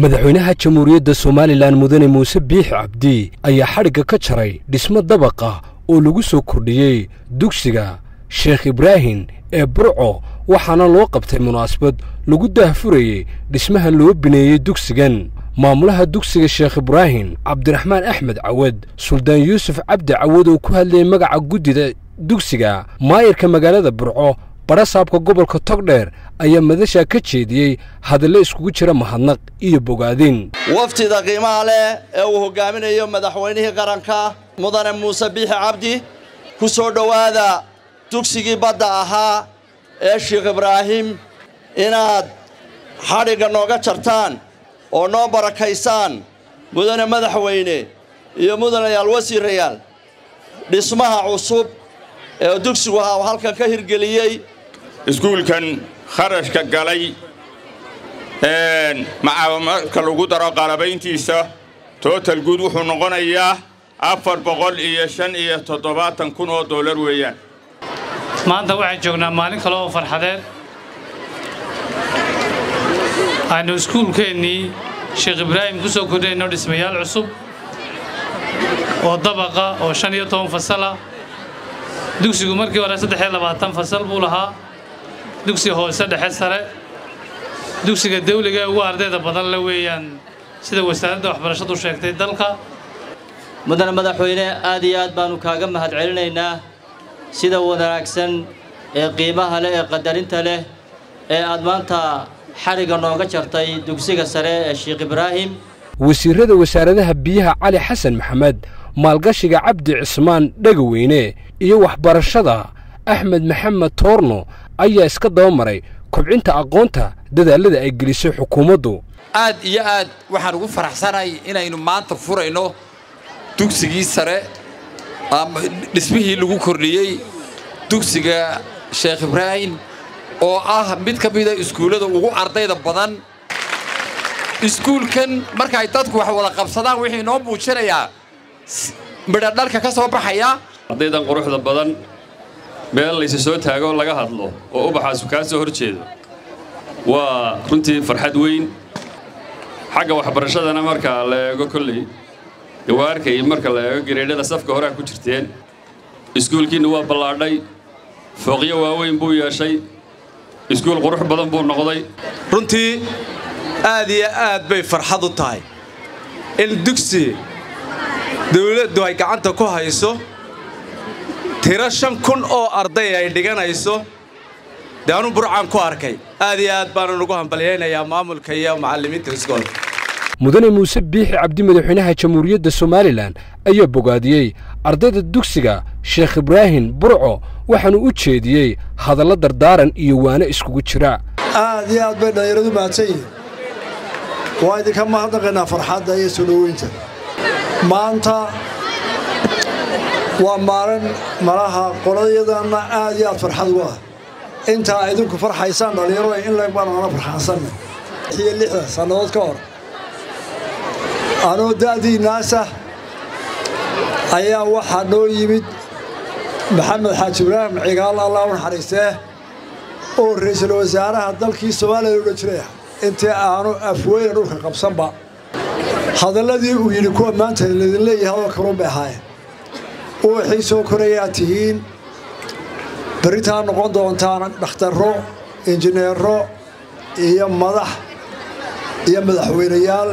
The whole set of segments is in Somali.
madaxweynaha jamhuuriyadda somalilan mudane muuse biixi cabdi ayaa xadhigga ka jaray dhismo dabaqa oo lagu soo kordhiyey dugsiga sheekh ibraahim ee burco waxaana loo qabtay munaasabad lagu daahfurayey dhismaha loo bineeyey dugsigan. Maamulaha dugsiga sheekh ibraahim cabdiraxmaan axmed cawad suldaan yuusuf cabdi cawad oo ku hadlayay magaca guddida dugsiga maayirka magaalada burco barasaabka gobolka togdheer ayaa madashaa ka jeediyey hadallo iskugu jira mahadnaq iyo bogaadin. Waftida qiimaha leh ee uu hogaaminayo madaxweynihii qaranka mudane muuse biixi cabdi ku soo dhowaada dugsigii badda ahaa ee sheekh ibraahim inaad xadhigga nooga jartaan oo noo barakaysaan mudane madaxweyne iyo mudanayaal wasiirayaal dhismaha cusub ee dugsigu uu halkan ka hirgeliyey iskuulkan kharashka galay marka lagu daro qalabayntiisa tootal guud wuxuu noqonayaa afar boqol iyo shan iyo toddobaatan kun oo dollar weeyaan. Maanta waxaan joognaa maalin kale oo farxadeed aynu iskuulkeennii sheekh ibraahim ku soo kordhinayno dhismayaal cusub oo dabaqa oo shan iyo toban fasala. Dugsigu markii hore saddex iyo labaatan fasal buu lahaa dugsi hoose dhexe sare. Dugsiga dawliga ee ugu ardayda badan le weeyaan sida wasaaradda waxbarashadu sheegtay dalka. Mudane madaxweyne aad iyo aad baannu kaaga mahad celinaynaa sida wanaagsan ee qiimaha leh ee qadarinta leh ee aad maanta xadhigga nooga jartay dugsiga sare ee sheekh ibraahim. Wasiirrada wasaaradaha biyaha cali xasan maxamed maalgashiga cabdi cismaan dhegaweyne iyo waxbarashada axmed maxamed toorno ayaa iska daba maray kobcinta aqoonta dadaallada ay gelisay xukuumaddu. Aad iyo aad waxaan ugu faraxsanahay inaynu maanta furayno dugsigii sare dhismihii lagu kordhiyey dugsiga sheekh ibraahim oo ah mid ka mida iskuullada ugu ardayda badan. Iskuulkan markaay dadku wax wada qabsadaan wixii inoo muujinayaa midha dhalka ka soo baxaya. Ardaydan quruxda badan meel layse soo taago laga hadlo oo ubaxaasu kaa soo hor jeedo waa runtii farxad weyn. Xagga waxbarashadana marka la eego kolley gawaarka iyo marka la eego gareedhada safka horea ku jirteen. Iskuulkiinna waa ballaadhay. Fooqyo waaweyn buu yeeshay. Iskuul qurux badan buu noqday. Runtii aad iyo aad bay farxad u tahay. In dugsi dawladdu ay gacanta ku hayso tiro shan kun oo arday ay dhiganayso dee anu burcaan ku arkay. Aad iyo aad baanan ugu hambalyaynayaa maamulka iyo macallimiinta iskoolka mudane muuse biixi cabdi madaxweynaha jamhuuriyadda somalilan ayaa bogaadiyey ardayda dugsiga sheekh ibraahim burco waxaanu u jeediyey hadallo dardaaran iyo waane iskugu jira. Aad iyo aad bay dhallinyaradu mahadsan yihiin. Waa idinka mahadnaqaynaa farxadda iyo soo dhoweynta? Maanta waa maalin malaha qolayadanna aad iyo aad farxad ugu ah. Intaa idinku farxaysaan dhallinyarada in lag baan ana farxaansanna iyo lixdan sannadood ka hor. Anoo da'dii naasa ayaa waxaa noo yimid maxamed xaaji ibraahim cigaal allah u naxariistee oo ra'iisul wasaaraha dalkii soomaaliya odhan jiray. Intii aanu afweyne dhulka qabsanba hadalladii uu yidhi kuwa maanta laydin leeyahay oo kaluun bay ahaayeen uwaxii soo korayaa tihiin berritaa noqon doontaan dhakhtarro injineero iyo madax iyo madaxweynayaal.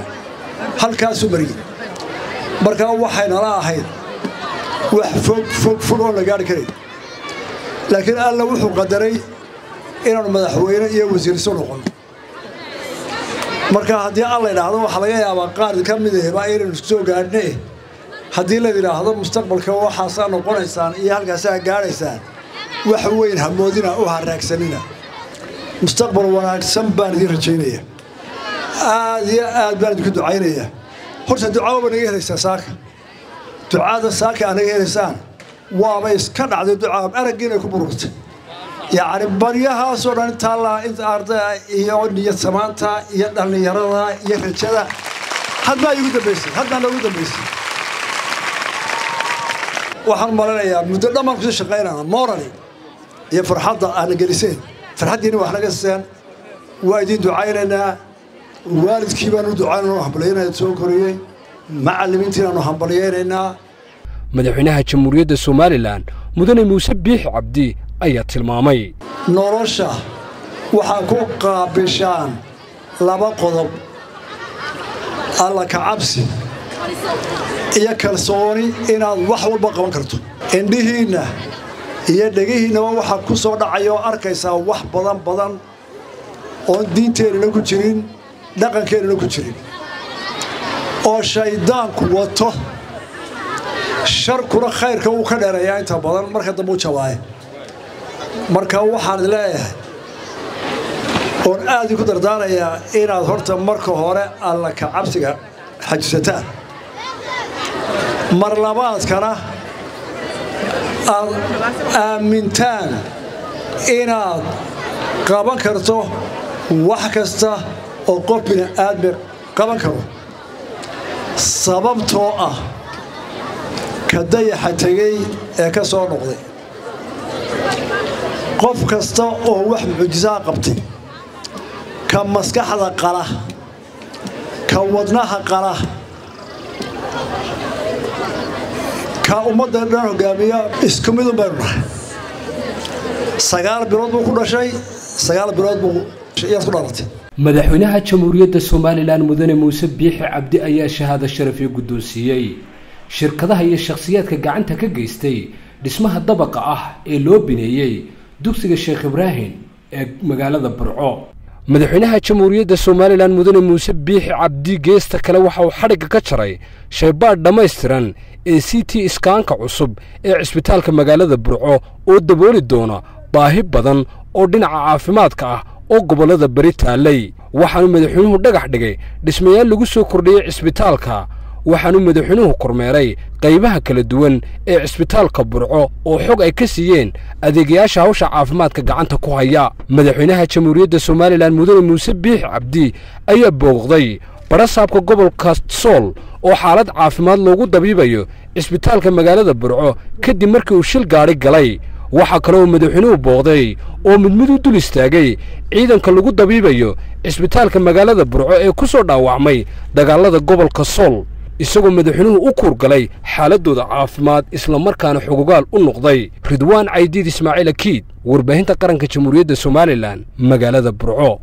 Halkaasuu mariyey markaa waxay nala ahayd wax fog fog fog oon la gaari karay. Laakiin alla wuxuu qadaray inaanu madaxweyne iyo wasiirso noqonno marka haddii alla idhaahdo waxaa laga yaabaa qaar ka mid ahba inaynu isku soo gaadhne haddii laydidhaahdo mustaqbalka waxaasaa noqonaysaan iyo halkaasaa gaadhaysaan wax weyn hamoodina u haraagsanina mustaqbal wanaagsan baan idiin rajaynaya aad iyo aad baan idinku ducaynaya horta ducaaba naga helaysaa saaka. Ducada saaka aa naga helaysaan waaba iska dhacday ducaa araggiinay ku bururtay yacni baryahaasoo dhan taallaa inta ardaya iyo niyad samaanta iyo dhallinyarada iyo rajada. Hadbaa igu dambaysay haddaan noogu dambaysay waxaan malinayaa muddo dhammaan ku sii shaqaynana morali iyo farxadda aana geliseen farxaddiina wax naga siseen waa idiin ducaynaynaa. Waalidkii baanu ducaynanu hambalyaynaya soo koriyey macallimiintiinaanu hambalyaynaynaa. Madaxweynaha jamhuuriyadda somalilan mudane muuse biixi cabdi ayaa tilmaamay. Nolosha waxaa ku qaabishaan laba qodob. Alla ka cabsi iyo kalsooni inaad wax walba qaban karto. Indhihiinna iyo dhegihiinnaba waxaa ku soo dhacaya oo arkaysaa wax badan badan oon diinteennana ku jirin dhaqankeennana ku jirin. Oo shayddaanku wato sharkuna khayrka wuu ka dheereeyaa inta badan. Marka dambe u jawaaye. Marka waxaan leeyahay oon aad ku dardaarayaa inaad horta marka hore alla ka cabsiga xajisataan mar labaadkana aad aamintaan inaad qaban karto wax kasta oo qof bini'aadmi qaban karo. Sababtoo ah ka dayaxa tegey ee ka soo noqday. Qof kasta oo wax mucjisaa qabtay ka maskaxda qala ka wadnaha qala ka ummadda dhan hogaamiya isku midun baynu nahay sagaal bilood buu ku dhashay sagaal bilood buu iyaad ku dhalatay. Madaxweynaha jamhuuriyadda somalilan mudane muuse biixi cabdi ayaa shahaado sharafyo guddoonsiiyey shirkadaha iyo shakhsiyaadka gacanta ka geystay dhismaha dabaqa ah ee loo bineeyey dugsiga sheekh ibraahim ee magaalada burco. Madaxweynaha jamhuuriyadda somalilan mudane muuse biixi cabdi geesta kale waxa uu xadhigga ka jaray shaybaadh dhammaystiran ee c t iskaanka cusub ee cisbitaalka magaalada burco oo dabooli doona baahi badan oo dhinaca caafimaadka ah oo gobollada beri taallay. Waxaanu madaxweynuhu dhagax dhigay dhismayaal lagu soo kordhiyey cisbitaalka. Waxaanu madaxweynuhu kormeeray qaybaha kala duwan ee cisbitaalka burco oo xog ay ka siiyeen adeegayaasha hawsha caafimaadka gacanta ku haya. Madaxweynaha jamhuuriyadda somalilan mudane muuse biixi cabdi ayaa booqday barasaabka gobolka sool oo xaalad caafimaad loogu dabiibayo cisbitaalka magaalada burco kadib markii uu shil gaadhi galay waxaa kaleoo madaxweynuhu booqday oo mid mid u dul istaagay ciidanka lagu dabiibayo cisbitaalka magaalada burco ee ku soo dhaawacmay dagaalada gobolka sool isagoo madaxweynuhu u kuurgalay xaaladdooda caafimaad islamarkaana xugugaal u noqday. Ridwaan caydiid ismaaciil akiid warbaahinta qaranka jamhuuriyadda somalilan magaalada burco